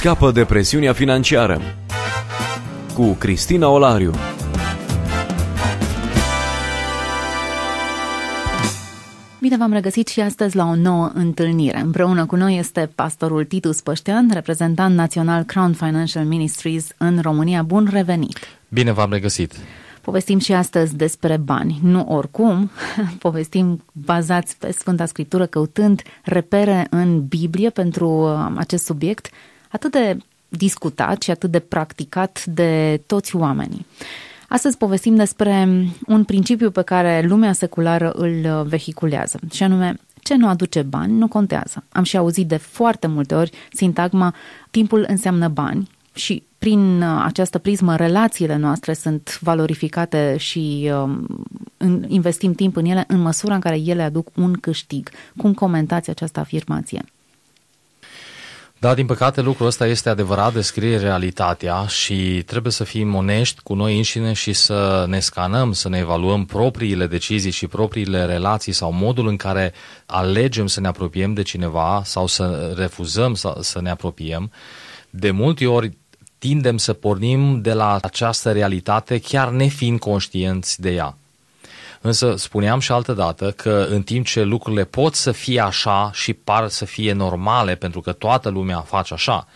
Scapă de presiunea financiară cu Cristina Olariu. Bine v-am regăsit și astăzi la o nouă întâlnire. Împreună cu noi este pastorul Titus Păștean, reprezentant național Crown Financial Ministries în România. Bun revenit! Bine v-am regăsit! Povestim și astăzi despre bani. Nu oricum, povestim bazați pe Sfânta Scriptură, căutând repere în Biblie pentru uh, acest subiect atât de discutat și atât de practicat de toți oamenii. Astăzi povestim despre un principiu pe care lumea seculară îl vehiculează, și anume ce nu aduce bani nu contează. Am și auzit de foarte multe ori sintagma timpul înseamnă bani și prin această prismă relațiile noastre sunt valorificate și um, investim timp în ele în măsura în care ele aduc un câștig. Cum comentați această afirmație? Da, din păcate lucrul ăsta este adevărat, descrie realitatea și trebuie să fim onești cu noi înșine și să ne scanăm, să ne evaluăm propriile decizii și propriile relații sau modul în care alegem să ne apropiem de cineva sau să refuzăm să, să ne apropiem. De multe ori tindem să pornim de la această realitate chiar nefiind conștienți de ea. Însă spuneam și altă dată că în timp ce lucrurile pot să fie așa și par să fie normale pentru că toată lumea face așa,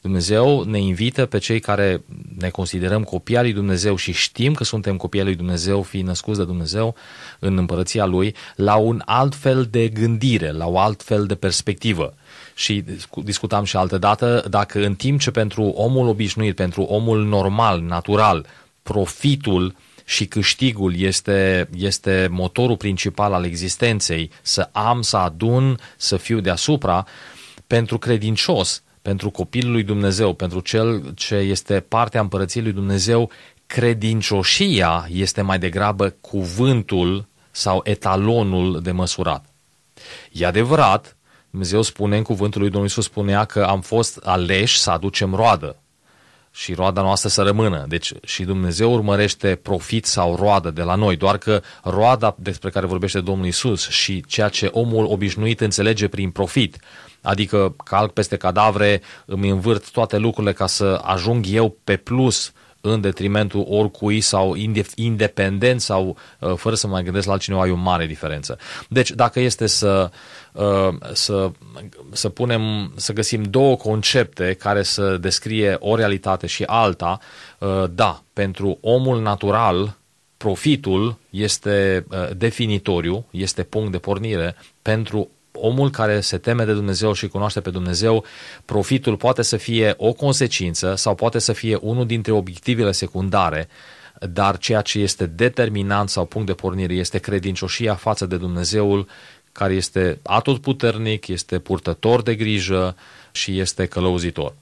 Dumnezeu ne invită pe cei care ne considerăm copii al lui Dumnezeu și știm că suntem copii al lui Dumnezeu, fi născuți de Dumnezeu în împărăția lui, la un alt fel de gândire, la o alt fel de perspectivă. Și discutam și altă dată, dacă în timp ce pentru omul obișnuit, pentru omul normal, natural, profitul uh, și câștigul este, este motorul principal al existenței, să am, să adun, să fiu deasupra, pentru credincios, pentru copilul lui Dumnezeu, pentru cel ce este partea împărăției lui Dumnezeu, credincioșia este mai degrabă cuvântul sau etalonul de măsurat. E adevărat, Dumnezeu spune în cuvântul lui Domnul Iisus spunea că am fost aleși să aducem roadă și roada noastră să rămână. Deci și Dumnezeu urmărește profit sau roadă de la noi, doar că roada despre care vorbește Domnul Isus și ceea ce omul obișnuit înțelege prin profit, adică calc peste cadavre, îmi învârt toate lucrurile ca să ajung eu pe plus în detrimentul oricui sau independent sau uh, fără să mai gândesc la altcineva, e o mare diferență. Deci dacă este să, uh, să, să punem, să găsim două concepte care să descrie o realitate și alta, uh, da, pentru omul natural profitul este definitoriu, este punct de pornire, pentru omul care se teme de Dumnezeu și cunoaște pe Dumnezeu, profitul poate să fie o consecință sau poate să fie unul dintre obiectivele secundare, dar ceea ce este determinant sau punct de pornire este credincioșia față de Dumnezeul care este atotputernic, este purtător de grijă și este călăuzitor.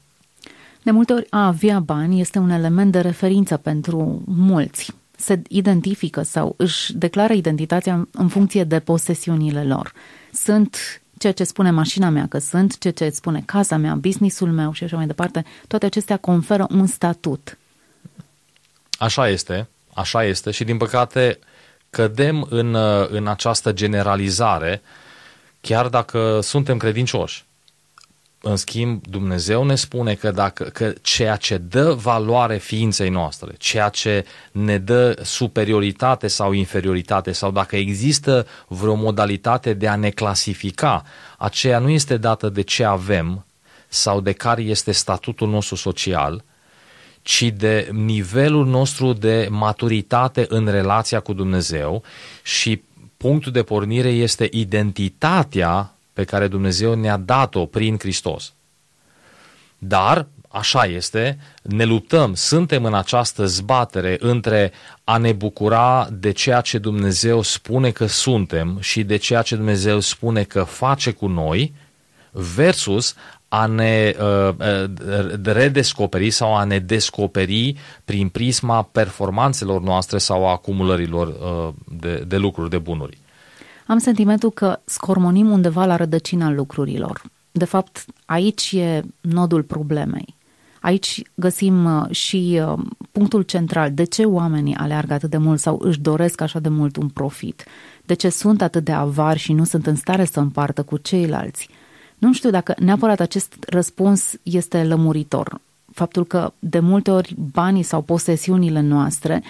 De multe ori a avea bani este un element de referință pentru mulți. Se identifică sau își declară identitatea în funcție de posesiunile lor sunt ceea ce spune mașina mea că sunt, ceea ce spune casa mea, businessul meu și așa mai departe, toate acestea conferă un statut. Așa este, așa este și din păcate cădem în, în această generalizare chiar dacă suntem credincioși. În schimb, Dumnezeu ne spune că, dacă, că ceea ce dă valoare ființei noastre, ceea ce ne dă superioritate sau inferioritate, sau dacă există vreo modalitate de a ne clasifica, aceea nu este dată de ce avem sau de care este statutul nostru social, ci de nivelul nostru de maturitate în relația cu Dumnezeu și punctul de pornire este identitatea pe care Dumnezeu ne-a dat-o prin Hristos. Dar, așa este, ne luptăm, suntem în această zbatere între a ne bucura de ceea ce Dumnezeu spune că suntem și de ceea ce Dumnezeu spune că face cu noi, versus a ne uh, uh redescoperi sau a ne descoperi prin prisma performanțelor noastre sau a acumulărilor uh, de, de lucruri, de bunuri am sentimentul că scormonim undeva la rădăcina lucrurilor. De fapt, aici e nodul problemei. Aici găsim uh, și uh, punctul central. De ce oamenii aleargă atât de mult sau își doresc așa de mult un profit? De ce sunt atât de avari și nu sunt în stare să împartă cu ceilalți? Nu știu dacă neapărat acest răspuns este lămuritor. Faptul că de multe ori banii sau posesiunile noastre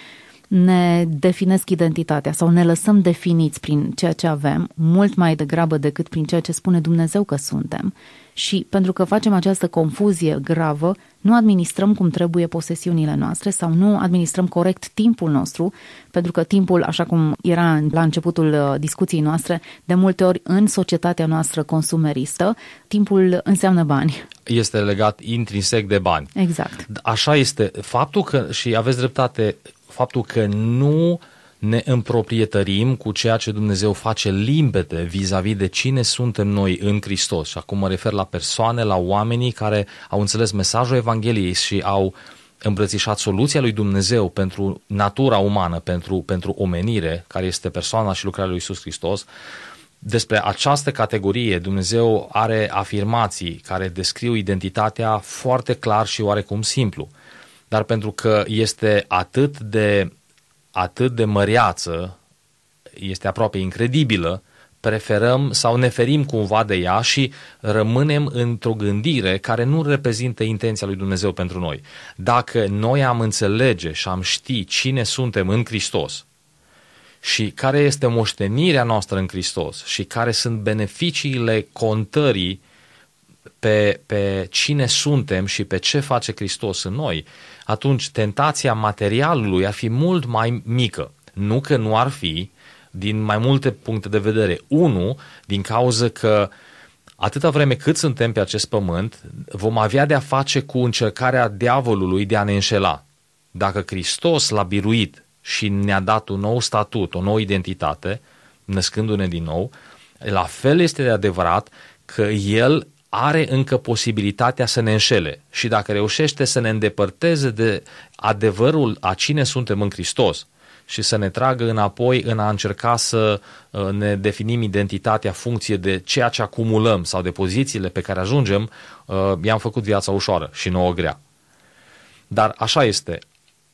ne definesc identitatea sau ne lăsăm definiți prin ceea ce avem, mult mai degrabă decât prin ceea ce spune Dumnezeu că suntem. Și pentru că facem această confuzie gravă, nu administrăm cum trebuie posesiunile noastre sau nu administrăm corect timpul nostru, pentru că timpul, așa cum era la începutul uh, discuției noastre, de multe ori în societatea noastră consumeristă, timpul înseamnă bani. Este legat intrinsec de bani. Exact. Așa este. Faptul că, și aveți dreptate, faptul că nu ne împroprietărim cu ceea ce Dumnezeu face limpede vis-a-vis de cine suntem noi în Hristos. Și acum mă refer la persoane, la oamenii care au înțeles mesajul Evangheliei și au îmbrățișat soluția lui Dumnezeu pentru natura umană, pentru, pentru omenire, care este persoana și lucrarea lui Isus Hristos. Despre această categorie Dumnezeu are afirmații care descriu identitatea foarte clar și oarecum simplu dar pentru că este atât de, atât de măreață, este aproape incredibilă, preferăm sau ne ferim cumva de ea și rămânem într-o gândire care nu reprezintă intenția lui Dumnezeu pentru noi. Dacă noi am înțelege și am ști cine suntem în Hristos și care este moștenirea noastră în Hristos și care sunt beneficiile contării pe, pe cine suntem și pe ce face Hristos în noi, atunci tentația materialului ar fi mult mai mică. Nu că nu ar fi, din mai multe puncte de vedere. Unu, din cauza că atâta vreme cât suntem pe acest pământ, vom avea de-a face cu încercarea diavolului de a ne înșela. Dacă Hristos l-a biruit și ne-a dat un nou statut, o nouă identitate, născându-ne din nou, la fel este de adevărat că El are încă posibilitatea să ne înșele și dacă reușește să ne îndepărteze de adevărul a cine suntem în Hristos și să ne tragă înapoi în a încerca să uh, ne definim identitatea funcție de ceea ce acumulăm sau de pozițiile pe care ajungem, uh, i-am făcut viața ușoară și nouă grea. Dar așa este,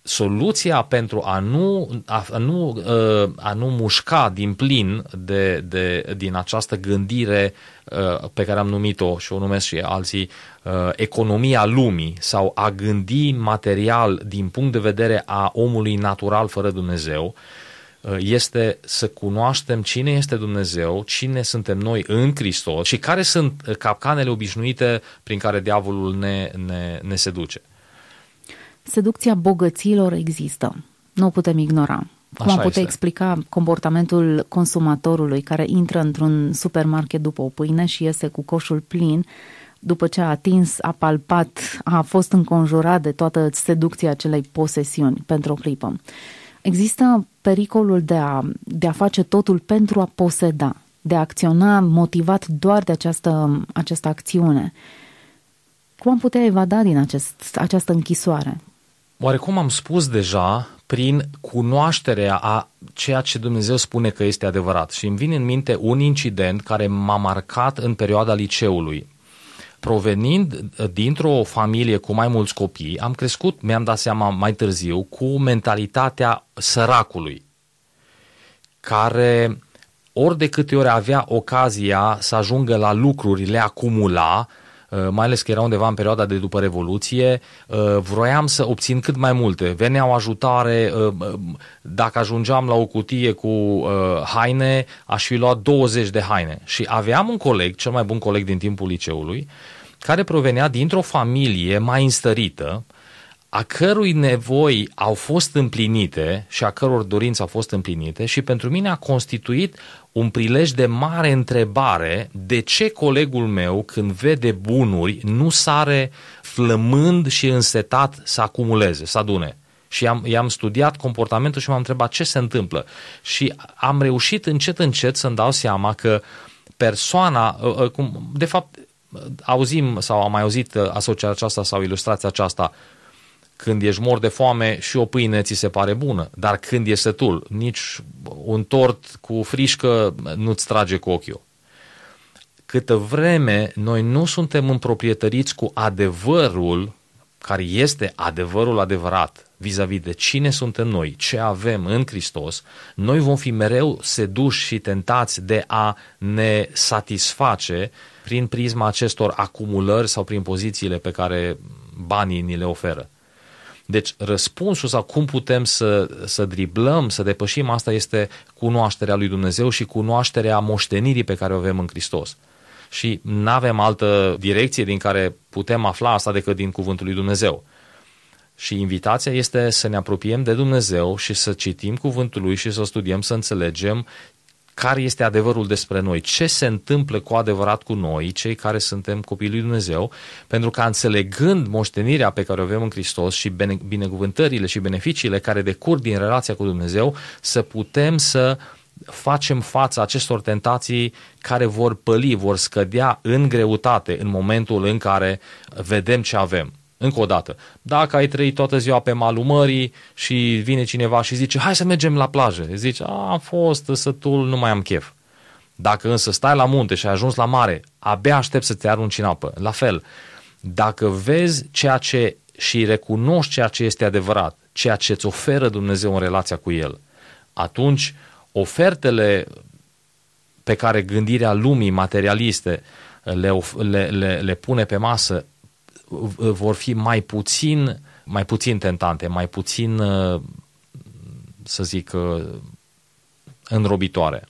soluția pentru a nu, a, a nu, ă, a nu mușca din plin de, de, din această gândire ă, pe care am numit-o și o numesc și alții ă, economia lumii sau a gândi material din punct de vedere a omului natural fără Dumnezeu, este să cunoaștem cine este Dumnezeu, cine suntem noi în Hristos și care sunt capcanele obișnuite prin care diavolul ne, ne, ne seduce. Seducția bogăților există. Nu o putem ignora. Cum am putea este. explica comportamentul consumatorului care intră într-un supermarket după o pâine și iese cu coșul plin, după ce a atins, a palpat, a fost înconjurat de toată seducția acelei posesiuni pentru o clipă. Există pericolul de a, de a face totul pentru a poseda, de a acționa motivat doar de această, această acțiune. Cum am putea evada din acest, această închisoare? Oarecum am spus deja, prin cunoașterea a ceea ce Dumnezeu spune că este adevărat. Și îmi vine în minte un incident care m-a marcat în perioada liceului. Provenind dintr-o familie cu mai mulți copii, am crescut, mi-am dat seama mai târziu, cu mentalitatea săracului, care ori de câte ori avea ocazia să ajungă la lucruri, le acumula, Uh, mai ales că era undeva în perioada de după Revoluție, uh, vroiam să obțin cât mai multe. Veneau ajutare, uh, dacă ajungeam la o cutie cu haine, aș fi luat 20 de haine. Și aveam un coleg, cel mai bun coleg din timpul liceului, care provenea dintr-o familie mai înstărită, a cărui nevoi au fost împlinite și a căror dorințe au fost împlinite și pentru mine a constituit un prilej de mare întrebare de ce colegul meu când vede bunuri nu sare flămând și însetat să acumuleze, să adune. Și am, i-am studiat comportamentul și m-am întrebat ce se întâmplă. Și am reușit încet încet să-mi dau seama că persoana, ă, ă, de fapt auzim sau am mai auzit asociația aceasta sau ilustrația aceasta, când ești mor de foame și o pâine ți se pare bună, dar când e sătul, nici un tort cu frișcă nu-ți trage cu ochiul. Câtă vreme noi nu suntem împroprietăriți cu adevărul care este adevărul adevărat vis-a-vis de cine suntem noi, ce avem în Hristos, noi vom fi mereu seduși și tentați de a ne satisface prin prisma acestor acumulări sau prin pozițiile pe care banii ni le oferă. Deci răspunsul sau cum putem să, să driblăm, să depășim asta este cunoașterea lui Dumnezeu și cunoașterea moștenirii pe care o avem în Hristos. Și nu avem altă direcție din care putem afla asta decât din cuvântul lui Dumnezeu. Și invitația este să ne apropiem de Dumnezeu și să citim cuvântul lui și să studiem, să înțelegem care este adevărul despre noi, ce se întâmplă cu adevărat cu noi, cei care suntem copiii lui Dumnezeu, pentru că înțelegând moștenirea pe care o avem în Hristos și binecuvântările și beneficiile care decurg din relația cu Dumnezeu, să putem să facem față acestor tentații care vor păli, vor scădea în greutate în momentul în care vedem ce avem. Încă o dată, dacă ai trăit toată ziua pe malul mării și vine cineva și zice, hai să mergem la plajă, zici, am fost sătul, nu mai am chef. Dacă însă stai la munte și ai ajuns la mare, abia aștept să te arunci în apă. La fel, dacă vezi ceea ce și recunoști ceea ce este adevărat, ceea ce îți oferă Dumnezeu în relația cu El, atunci ofertele pe care gândirea lumii materialiste le, le, le, le pune pe masă vor fi mai puțin, mai puțin tentante, mai puțin, uh, să zic, uh, înrobitoare.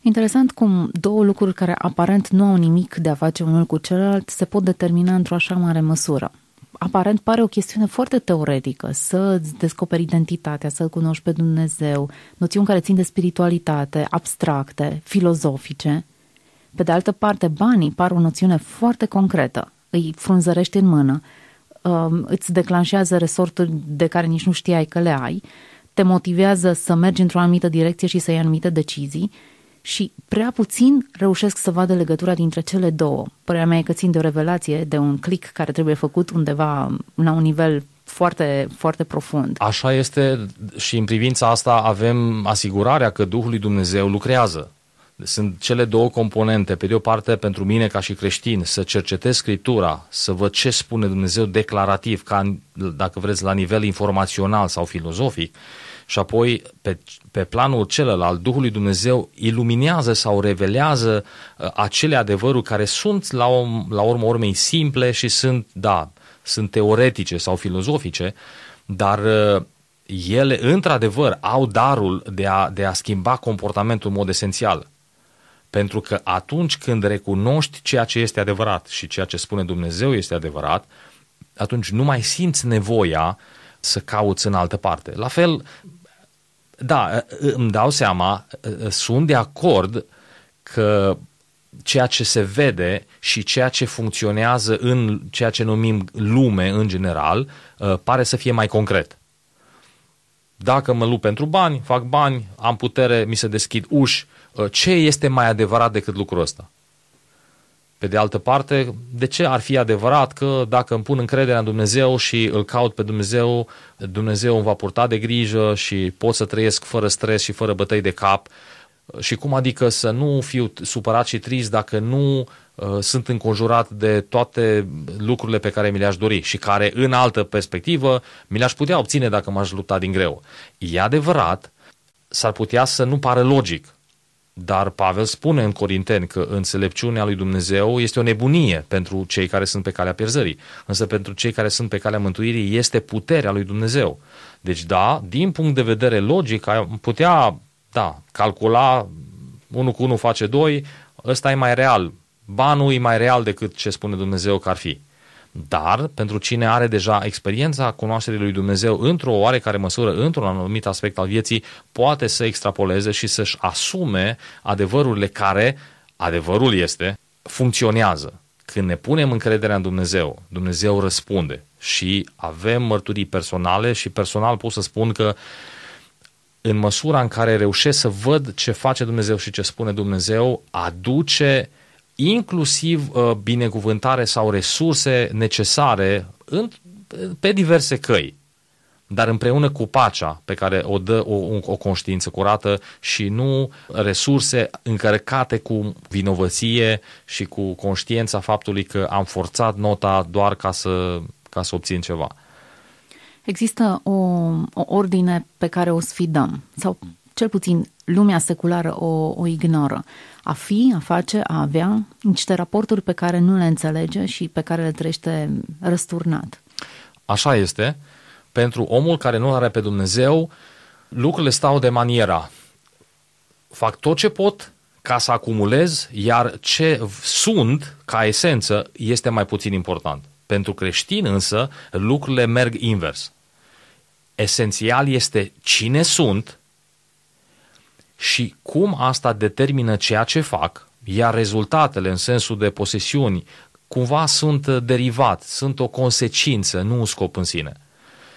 Interesant cum două lucruri care aparent nu au nimic de a face unul cu celălalt se pot determina într-o așa mare măsură. Aparent pare o chestiune foarte teoretică, să descoperi identitatea, să cunoști pe Dumnezeu, noțiuni care țin de spiritualitate, abstracte, filozofice. Pe de altă parte, banii par o noțiune foarte concretă, îi frunzărești în mână, um, îți declanșează resorturi de care nici nu știai că le ai, te motivează să mergi într-o anumită direcție și să iei anumite decizii și prea puțin reușesc să vadă legătura dintre cele două. Părerea mea e că țin de o revelație, de un click care trebuie făcut undeva la un nivel foarte, foarte profund. Așa este și în privința asta avem asigurarea că Duhul lui Dumnezeu lucrează sunt cele două componente. Pe de o parte, pentru mine ca și creștin, să cercetez Scriptura, să văd ce spune Dumnezeu declarativ, ca, dacă vreți, la nivel informațional sau filozofic, și apoi, pe, pe planul celălalt, Duhul lui Dumnezeu iluminează sau revelează uh, acele adevăruri care sunt, la, o, la urmă urmei, simple și sunt, da, sunt teoretice sau filozofice, dar uh, ele, într-adevăr, au darul de a, de a schimba comportamentul în mod esențial. Pentru că atunci când recunoști ceea ce este adevărat și ceea ce spune Dumnezeu este adevărat, atunci nu mai simți nevoia să cauți în altă parte. La fel, da, îmi dau seama, sunt de acord că ceea ce se vede și ceea ce funcționează în ceea ce numim lume în general, pare să fie mai concret. Dacă mă lupt pentru bani, fac bani, am putere, mi se deschid uși, Uh, ce este mai adevărat decât lucrul ăsta? Pe de altă parte, de ce ar fi adevărat că dacă îmi pun încrederea în Dumnezeu și îl caut pe Dumnezeu, Dumnezeu îmi va purta de grijă și pot să trăiesc fără stres și fără bătăi de cap? Și cum adică să nu fiu supărat și trist dacă nu uh, sunt înconjurat de toate lucrurile pe care mi le-aș dori și care, în altă perspectivă, mi le-aș putea obține dacă m-aș lupta din greu. E adevărat, s-ar putea să nu pară logic, dar Pavel spune în Corinteni că înțelepciunea lui Dumnezeu este o nebunie pentru cei care sunt pe calea pierzării. Însă pentru cei care sunt pe calea mântuirii este puterea lui Dumnezeu. Deci da, din punct de vedere logic, am putea da, calcula 1 cu 1 face 2, ăsta e mai real. Banul e mai real decât ce spune Dumnezeu că ar fi. Dar, pentru cine are deja experiența cunoașterii lui Dumnezeu într-o oarecare măsură, într-un anumit aspect al vieții, poate să extrapoleze și să-și asume adevărurile care, adevărul este, funcționează. Când ne punem încrederea în Dumnezeu, Dumnezeu răspunde și avem mărturii personale și personal pot să spun că în măsura în care reușesc să văd ce face Dumnezeu și ce spune Dumnezeu, aduce inclusiv uh, binecuvântare sau resurse necesare în, pe diverse căi, dar împreună cu pacea pe care o dă o, o conștiință curată și nu resurse încărcate cu vinovăție și cu conștiința faptului că am forțat nota doar ca să ca să obțin ceva. Există o, o ordine pe care o sfidăm sau cel puțin lumea seculară o, o ignoră. A fi, a face, a avea niște raporturi pe care nu le înțelege și pe care le trăiește răsturnat. Așa este. Pentru omul care nu are pe Dumnezeu, lucrurile stau de maniera. Fac tot ce pot ca să acumulez, iar ce sunt ca esență este mai puțin important. Pentru creștin însă lucrurile merg invers. Esențial este cine sunt și cum asta determină ceea ce fac, iar rezultatele în sensul de posesiuni cumva sunt derivat, sunt o consecință, nu un scop în sine.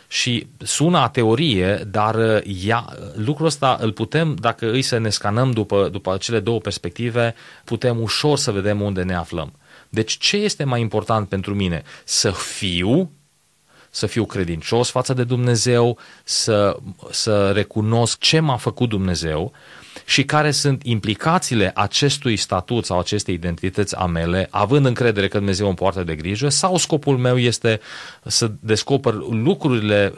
Și sună a teorie, dar ea, lucrul ăsta îl putem, dacă îi să ne scanăm după, după cele două perspective, putem ușor să vedem unde ne aflăm. Deci ce este mai important pentru mine? Să fiu să fiu credincios față de Dumnezeu, să, să recunosc ce m-a făcut Dumnezeu și care sunt implicațiile acestui statut sau acestei identități a mele, având încredere că Dumnezeu îmi poartă de grijă, sau scopul meu este să descoper lucrurile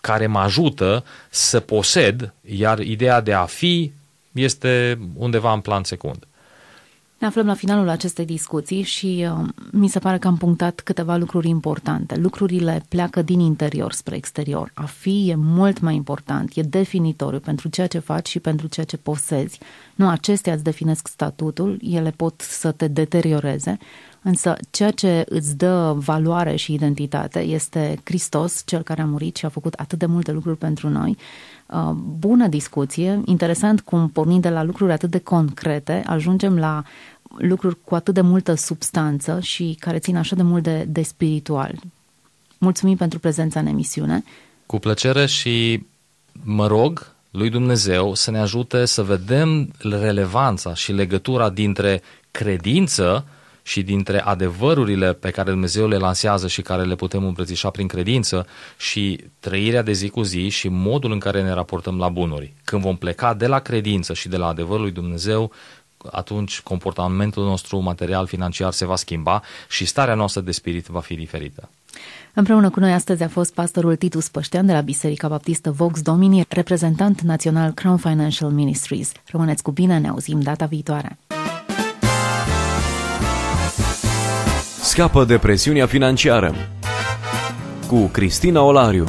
care mă ajută să posed, iar ideea de a fi este undeva în plan secund. Ne aflăm la finalul acestei discuții și uh, mi se pare că am punctat câteva lucruri importante. Lucrurile pleacă din interior spre exterior. A fi e mult mai important, e definitoriu pentru ceea ce faci și pentru ceea ce posezi. Nu acestea îți definesc statutul, ele pot să te deterioreze, însă ceea ce îți dă valoare și identitate este Hristos, cel care a murit și a făcut atât de multe lucruri pentru noi. Uh, bună discuție, interesant cum pornind de la lucruri atât de concrete, ajungem la lucruri cu atât de multă substanță și care țin așa de mult de, de spiritual. Mulțumim pentru prezența în emisiune. Cu plăcere și mă rog lui Dumnezeu să ne ajute să vedem relevanța și legătura dintre credință și dintre adevărurile pe care Dumnezeu le lansează și care le putem îmbrățișa prin credință și trăirea de zi cu zi și modul în care ne raportăm la bunuri. Când vom pleca de la credință și de la adevărul lui Dumnezeu, atunci comportamentul nostru material, financiar se va schimba și starea noastră de spirit va fi diferită. Împreună cu noi astăzi a fost pastorul Titus Păștean de la Biserica Baptistă Vox Domini, reprezentant național Crown Financial Ministries. Rămâneți cu bine, ne auzim data viitoare. Scapă de presiunea financiară cu Cristina Olariu.